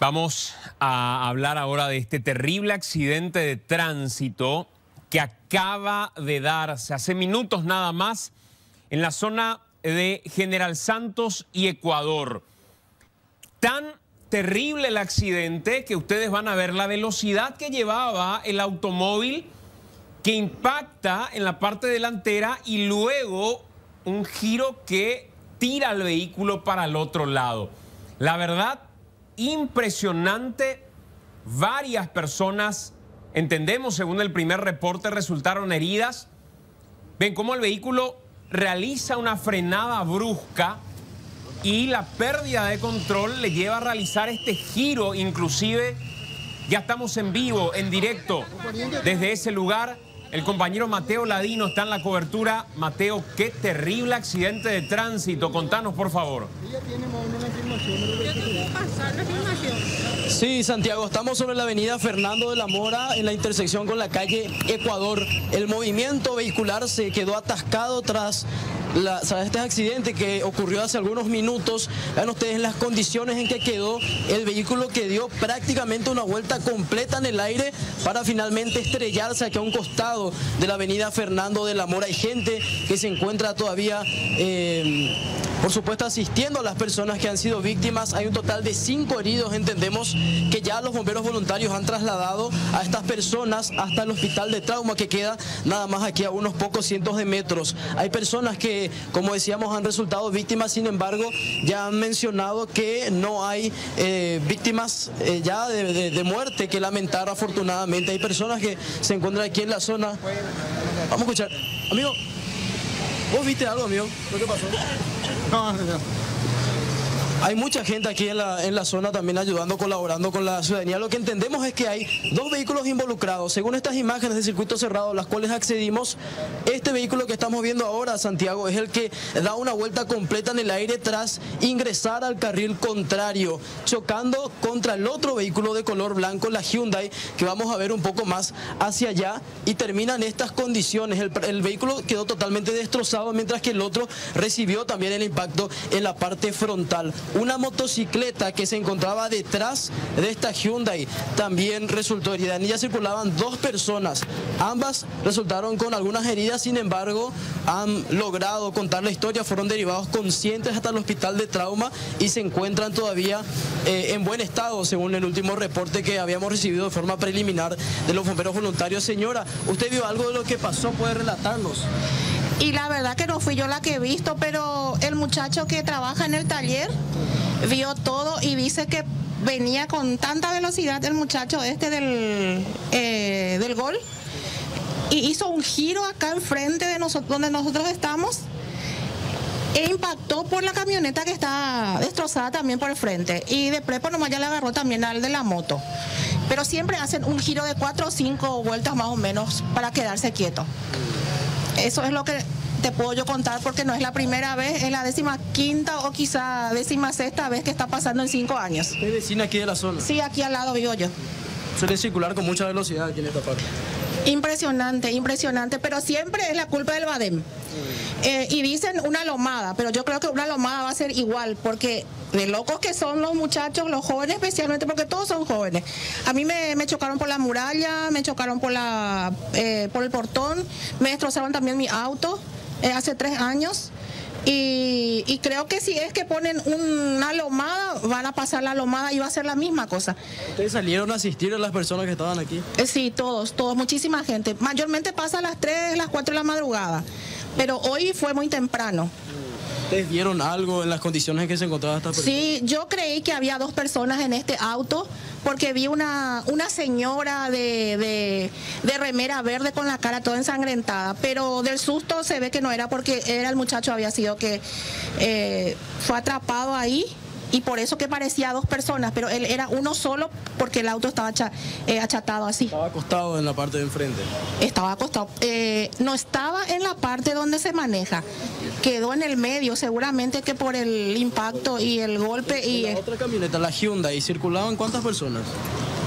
Vamos a hablar ahora de este terrible accidente de tránsito que acaba de darse hace minutos nada más en la zona de General Santos y Ecuador. Tan terrible el accidente que ustedes van a ver la velocidad que llevaba el automóvil que impacta en la parte delantera y luego un giro que tira al vehículo para el otro lado. La verdad, impresionante. Varias personas, entendemos según el primer reporte, resultaron heridas. Ven cómo el vehículo realiza una frenada brusca y la pérdida de control le lleva a realizar este giro. Inclusive ya estamos en vivo, en directo, desde ese lugar. El compañero Mateo Ladino está en la cobertura. Mateo, qué terrible accidente de tránsito. Contanos, por favor. Sí, Santiago, estamos sobre la avenida Fernando de la Mora en la intersección con la calle Ecuador. El movimiento vehicular se quedó atascado tras la, este accidente que ocurrió hace algunos minutos. Vean ustedes las condiciones en que quedó el vehículo que dio prácticamente una vuelta completa en el aire para finalmente estrellarse aquí a un costado de la avenida Fernando de la Mora. Hay gente que se encuentra todavía... Eh, por supuesto asistiendo a las personas que han sido víctimas. Hay un total de cinco heridos, entendemos que ya los bomberos voluntarios han trasladado a estas personas hasta el hospital de trauma que queda nada más aquí a unos pocos cientos de metros. Hay personas que, como decíamos, han resultado víctimas, sin embargo, ya han mencionado que no hay eh, víctimas eh, ya de, muerte que lamentar afortunadamente. Hay personas que se encuentran aquí en la zona. Vamos a escuchar. Amigo, ¿vos viste algo, amigo? ¿Qué pasó? No, no. Hay mucha gente aquí en la, en la zona también ayudando, colaborando con la ciudadanía. Lo que entendemos es que hay dos vehículos involucrados. Según estas imágenes de circuito cerrado, las cuales accedimos, este vehículo que estamos viendo ahora, Santiago, es el que da una vuelta completa en el aire tras ingresar al carril contrario, chocando contra el otro vehículo de color blanco, la Hyundai, que vamos a ver un poco más hacia allá, y termina en estas condiciones. El, el vehículo quedó totalmente destrozado, mientras que el otro recibió también el impacto en la parte frontal una motocicleta que se encontraba detrás de esta Hyundai también resultó herida. En ella circulaban dos personas. Ambas resultaron con algunas heridas, sin embargo, han logrado contar la historia, fueron derivados conscientes hasta el hospital de trauma y se encuentran todavía eh, en buen estado, según el último reporte que habíamos recibido de forma preliminar de los bomberos voluntarios. Señora, ¿usted vio algo de lo que pasó? ¿Puede relatarnos? Y la verdad que no fui yo la que he visto, pero el muchacho que trabaja en el taller vio todo y dice que venía con tanta velocidad el muchacho este del, eh, del gol y hizo un giro acá enfrente de nosotros, donde nosotros estamos e impactó por la camioneta que está destrozada también por el frente. Y de prepo nomás ya le agarró también al de la moto. Pero siempre hacen un giro de cuatro o cinco vueltas más o menos para quedarse quieto. Eso es lo que te puedo yo contar porque no es la primera vez, es la décima quinta o quizá décima sexta vez que está pasando en cinco años. ¿Es vecina aquí de la zona? Sí, aquí al lado vivo yo. Suele circular con mucha velocidad aquí en esta parte. Impresionante, impresionante, pero siempre es la culpa del Badem. Eh, y dicen una lomada, pero yo creo que una lomada va a ser igual, porque de locos que son los muchachos, los jóvenes especialmente, porque todos son jóvenes. A mí me, chocaron por la muralla, me chocaron por, la, eh, por el portón, me destrozaron también mi auto eh, hace tres años. Y, creo que si es que ponen una lomada, van a pasar la lomada y va a ser la misma cosa. ¿Ustedes salieron a asistir a las personas que estaban aquí? Eh, sí, todos, todos, muchísima gente. Mayormente pasa a las 3, las 4 de la madrugada, pero hoy fue muy temprano. ¿Ustedes vieron algo en las condiciones en que se encontraba esta persona? Sí, yo creí que había dos personas en este auto porque vi una, una señora de, remera verde con la cara toda ensangrentada, pero del susto se ve que no era porque era el muchacho había sido que eh, fue atrapado ahí y por eso que parecía dos personas, pero él era uno solo porque el auto estaba eh, achatado así. Estaba acostado en la parte de enfrente. Estaba acostado. Eh, no estaba en la parte donde se maneja. Quedó en el medio, seguramente que por el impacto y el golpe. y la otra camioneta, la Hyundai, ¿circulaban cuántas personas?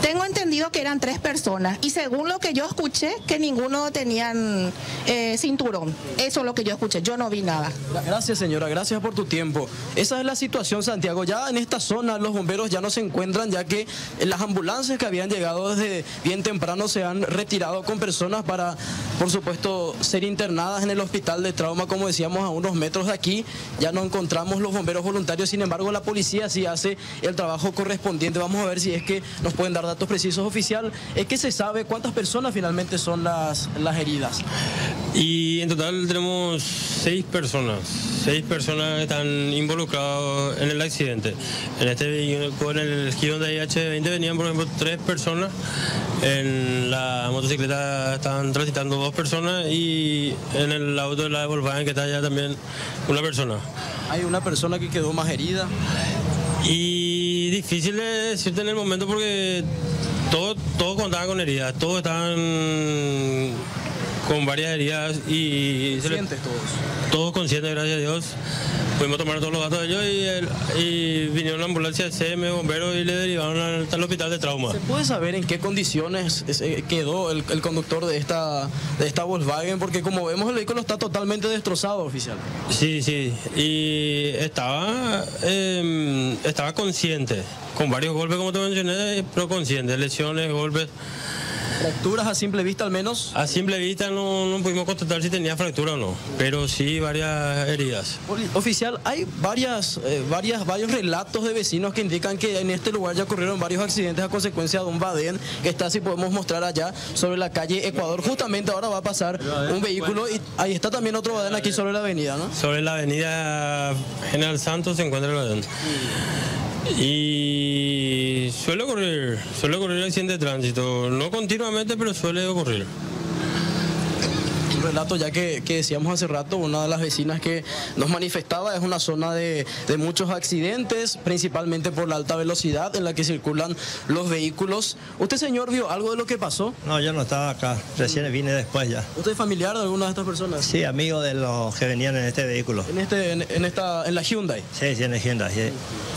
Tengo entendido que eran tres personas y según lo que yo escuché, que ninguno tenían eh, cinturón. Eso es lo que yo escuché, yo no vi nada. Gracias señora, gracias por tu tiempo. Esa es la situación Santiago. Ya en esta zona los bomberos ya no se encuentran ya que las ambulancias que habían llegado desde bien temprano se han retirado con personas para, por supuesto, ser internadas en el hospital de trauma, como decíamos, a unos metros de aquí. Ya no encontramos los bomberos voluntarios, sin embargo la policía sí hace el trabajo correspondiente. Vamos a ver si es que nos pueden dar datos precisos oficial. Es que se sabe cuántas personas finalmente son las, las heridas. Y en total tenemos seis personas, seis personas están involucradas en el accidente. En este con el Hyundai H20 venían, por ejemplo, tres personas. En la motocicleta estaban transitando dos personas y en el auto de la Volkswagen que está allá también una persona. Hay una persona que quedó más herida. Y difícil de decirte en el momento porque todos todo contaban con heridas, todos estaban con varias heridas y... Conscientes todos. Todos conscientes, gracias a Dios. Pudimos tomar todos los datos de ellos y, el, y vinieron la ambulancia CM, bomberos y le derivaron al, al, hospital de trauma. ¿Se puede saber en qué condiciones quedó el, el, conductor de esta, de esta Volkswagen? Porque como vemos el vehículo está totalmente destrozado, oficial. Sí, sí. Y estaba, eh, estaba consciente, con varios golpes como te mencioné, pero consciente, lesiones, golpes. ¿Fracturas a simple vista al menos? A simple vista no, no pudimos constatar si tenía fractura o no, pero sí varias heridas. Oficial, hay varias, eh, varias, varios relatos de vecinos que indican que en este lugar ya ocurrieron varios accidentes a consecuencia de un badén que está, si podemos mostrar allá, sobre la calle Ecuador. Justamente ahora va a pasar un vehículo y ahí está también otro badén aquí sobre la avenida, ¿no? Sobre la avenida General Santos se encuentra el badén. Y suele ocurrir, suele ocurrir accidente de tránsito, no continuamente, pero suele ocurrir. Relato ya que, que, decíamos hace rato, una de las vecinas que nos manifestaba es una zona de, de, muchos accidentes, principalmente por la alta velocidad en la que circulan los vehículos. ¿Usted, señor, vio algo de lo que pasó? No, yo no estaba acá, recién vine después ya. ¿Usted es familiar de alguna de estas personas? Sí, amigo de los que venían en este vehículo. ¿En, este, en, en esta, en la Hyundai? Sí, sí, en la Hyundai. Sí.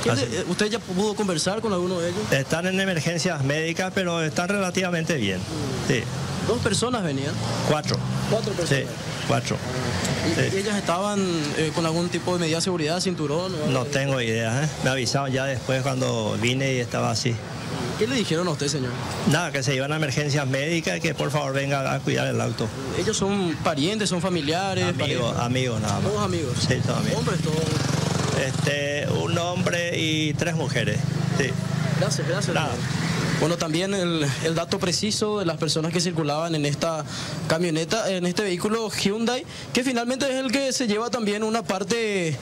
Le, ¿Usted ya pudo conversar con alguno de ellos? Están en emergencias médicas, pero están relativamente bien. Sí. ¿Dos personas venían? Cuatro. ¿Cuatro personas? Sí, cuatro. ¿Y, sí. ellas estaban eh, con algún tipo de medida de seguridad, cinturón? O no tengo idea, ¿eh? me avisaron ya después cuando vine y estaba así. ¿Qué le dijeron a usted, señor? Nada, que se iban a emergencias médicas y que por favor venga a cuidar el auto. ¿Ellos son parientes, son familiares? Amigos, amigos nada más. ¿Todos amigos? Sí, todos amigos. ¿Hombres todos? Este, un hombre y tres mujeres. Sí. Gracias, gracias. Nada. Bueno, también el, dato preciso de las personas que circulaban en esta camioneta, en este vehículo Hyundai, que finalmente es el que se lleva también una parte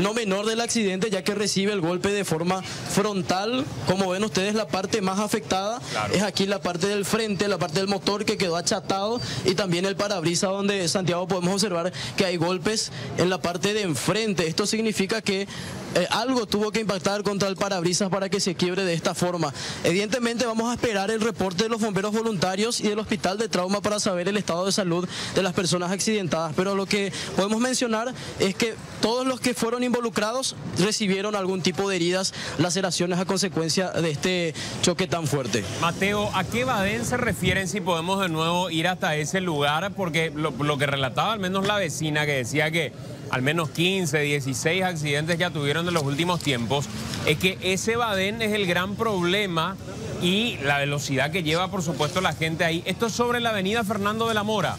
no menor del accidente, ya que recibe el golpe de forma frontal. Como ven ustedes, la parte más afectada claro. es aquí la parte del frente, la parte del motor que quedó achatado y también el parabrisas donde Santiago podemos observar que hay golpes en la parte de enfrente. Esto significa que eh, algo tuvo que impactar contra el parabrisas para que se quiebre de esta forma. Evidentemente vamos a esperar el reporte de los bomberos voluntarios y del hospital de trauma para saber el estado de salud de las personas accidentadas. Pero lo que podemos mencionar es que todos los que fueron involucrados recibieron algún tipo de heridas, laceraciones a consecuencia de este choque tan fuerte. Mateo, ¿a qué Badén se refieren si podemos de nuevo ir hasta ese lugar? Porque lo, que relataba al menos la vecina que decía que al menos 15, 16 accidentes ya tuvieron en los últimos tiempos, es que ese Badén es el gran problema y la velocidad que lleva, por supuesto, la gente ahí. Esto es sobre la avenida Fernando de la Mora.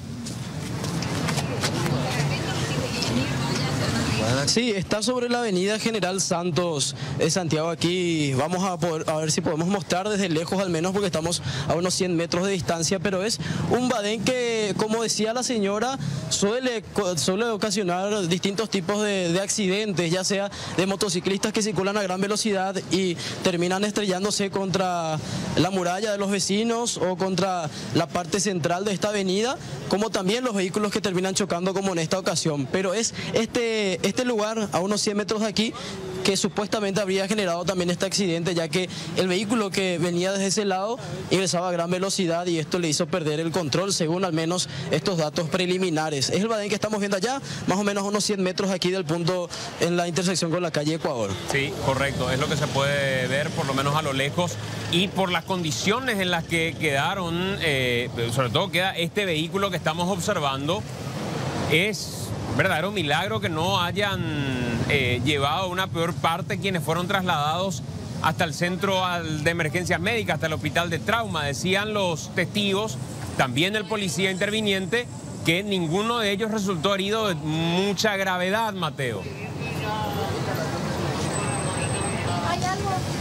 Sí, está sobre la avenida General Santos de Santiago aquí. Vamos a, poder, ver si podemos mostrar desde lejos al menos porque estamos a unos 100 metros de distancia, pero es un badén que, como decía la señora, suele, suele ocasionar distintos tipos de, de accidentes, ya sea de motociclistas que circulan a gran velocidad y terminan estrellándose contra la muralla de los vecinos o contra la parte central de esta avenida, como también los vehículos que terminan chocando como en esta ocasión. Pero es este, este lugar, a unos 100 metros de aquí, que supuestamente habría generado también este accidente, ya que el vehículo que venía desde ese lado ingresaba a gran velocidad y esto le hizo perder el control, según al menos estos datos preliminares. Es el Badén que estamos viendo allá, más o menos a unos 100 metros aquí del punto en la intersección con la calle Ecuador. Sí, correcto, es lo que se puede ver por lo menos a lo lejos. y por las condiciones en las que quedaron, eh, sobre todo queda este vehículo que estamos observando, es verdadero milagro que no hayan eh, llevado una peor parte quienes fueron trasladados hasta el centro de emergencias médicas, hasta el hospital de trauma. Decían los testigos, también el policía interviniente, que ninguno de ellos resultó herido de mucha gravedad, Mateo.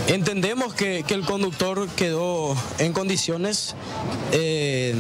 Entendemos que, el conductor quedó en condiciones eh,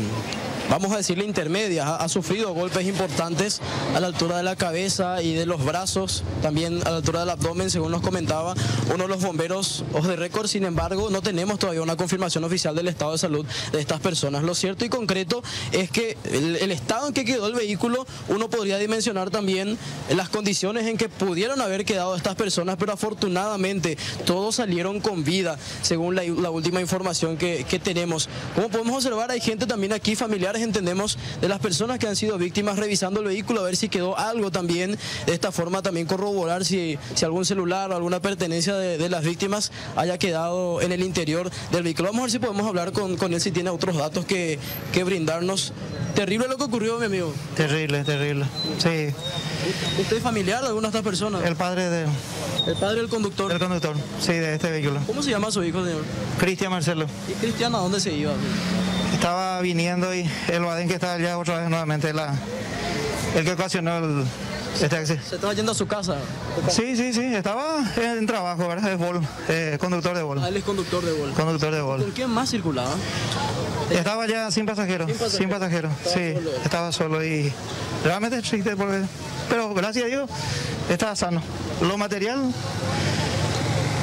vamos a decirle intermedia, ha, sufrido golpes importantes a la altura de la cabeza y de los brazos, también a la altura del abdomen, según nos comentaba uno de los bomberos os de récord, sin embargo no tenemos todavía una confirmación oficial del estado de salud de estas personas. Lo cierto y concreto es que el, estado en que quedó el vehículo, uno podría dimensionar también las condiciones en que pudieron haber quedado estas personas, pero afortunadamente todos salieron con vida, según la, última información que, que tenemos. Como podemos observar, hay gente también aquí, familiar entendemos, de las personas que han sido víctimas revisando el vehículo a ver si quedó algo también. De esta forma también corroborar si, si algún celular o alguna pertenencia de, las víctimas haya quedado en el interior del vehículo. Vamos a ver si podemos hablar con, con él si tiene otros datos que, que brindarnos. Terrible lo que ocurrió, mi amigo. Terrible, terrible. Sí. ¿Usted es familiar de alguna de estas personas? El padre de... ¿El padre del conductor? El conductor, sí, de este vehículo. ¿Cómo se llama su hijo, señor? Cristian Marcelo. ¿Y Cristian a dónde se iba? Estaba viniendo y el Badén que estaba allá otra vez nuevamente, la, el que ocasionó el, este ¿Se estaba yendo a su casa? Sí, sí, sí, estaba en trabajo, ¿verdad? Es bol, eh, conductor de bol. Ah, él es conductor de bol. Conductor de bol. ¿Con quién más circulaba? Estaba ya sin pasajeros, sin pasajeros, sí, estaba solo y realmente triste porque, pero gracias a Dios estaba sano. Lo material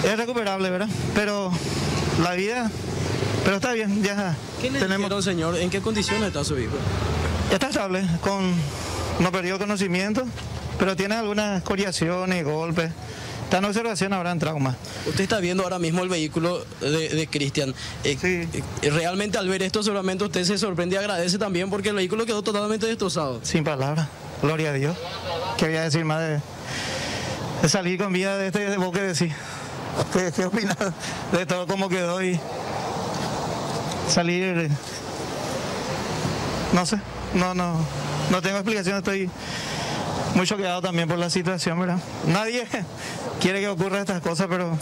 es recuperable, ¿verdad? Pero la vida, pero está bien, ya ¿Qué tenemos... señor? ¿En qué condiciones está su hijo? Está estable, con, no perdió conocimiento, pero tiene algunas escoriaciones y golpes. Está en observación en trauma. Usted está viendo ahora mismo el vehículo de, Cristian. Eh, sí. Eh, realmente al ver esto seguramente usted se sorprende y agradece también porque el vehículo quedó totalmente destrozado. Sin palabras. Gloria a Dios. ¿Qué voy a decir más de, salir con vida de este de vos que decís? ¿Qué, qué opinas de todo cómo quedó y salir? No sé, no, no, no tengo explicación, estoy muy choqueado también por la situación, ¿verdad? Nadie quiere que ocurra estas cosas, pero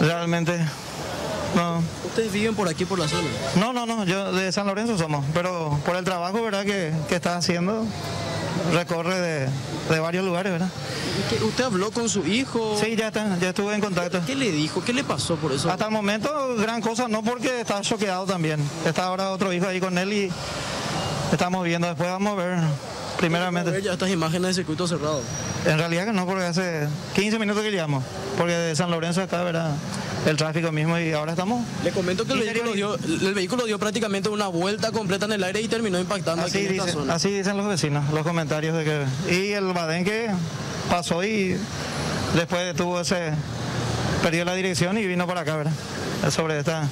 realmente no. ¿Ustedes viven por aquí, por la zona? No, no, no, yo de San Lorenzo somos, pero por el trabajo, ¿verdad?, que, que está haciendo, recorre de, de varios lugares, ¿verdad? ¿Usted habló con su hijo? Sí, ya, está, ya estuve en contacto. ¿Qué le dijo? ¿Qué le pasó por eso? Hasta el momento, gran cosa, no porque está choqueado también. Está ahora otro hijo ahí con él y estamos viendo. Después vamos a ver primeramente. ver ya estas imágenes de circuito cerrado? En realidad que no, porque hace 15 minutos que llegamos, porque de San Lorenzo acá, ¿verdad? El tráfico mismo y ahora estamos... Le comento que el vehículo, dio, el vehículo dio prácticamente una vuelta completa en el aire y terminó impactando así aquí en esta zona. Así dicen los vecinos, los comentarios de que... Y el Badén que pasó y después tuvo ese... Perdió la dirección y vino para acá, ¿verdad? Sobre esta...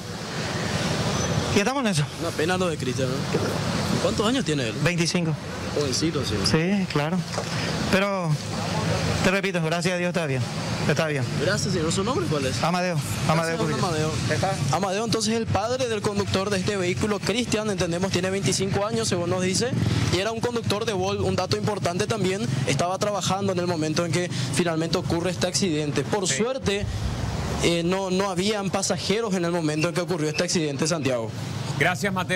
Y estamos en eso. Una pena lo de Cristian, ¿Cuántos años tiene él? 25. Jovencito, sí. Sí, claro. Pero, te repito, gracias a Dios está bien. Está bien. Gracias, señor. ¿Su nombre cuál es? Amadeo. Amadeo. Amadeo. Amadeo, entonces el padre del conductor de este vehículo, Cristian, entendemos, tiene 25 años, según nos dice, y era un conductor de Vol. Un dato importante también, estaba trabajando en el momento en que finalmente ocurre este accidente. Por suerte, eh, no, no habían pasajeros en el momento en que ocurrió este accidente, Santiago. Gracias, Mateo.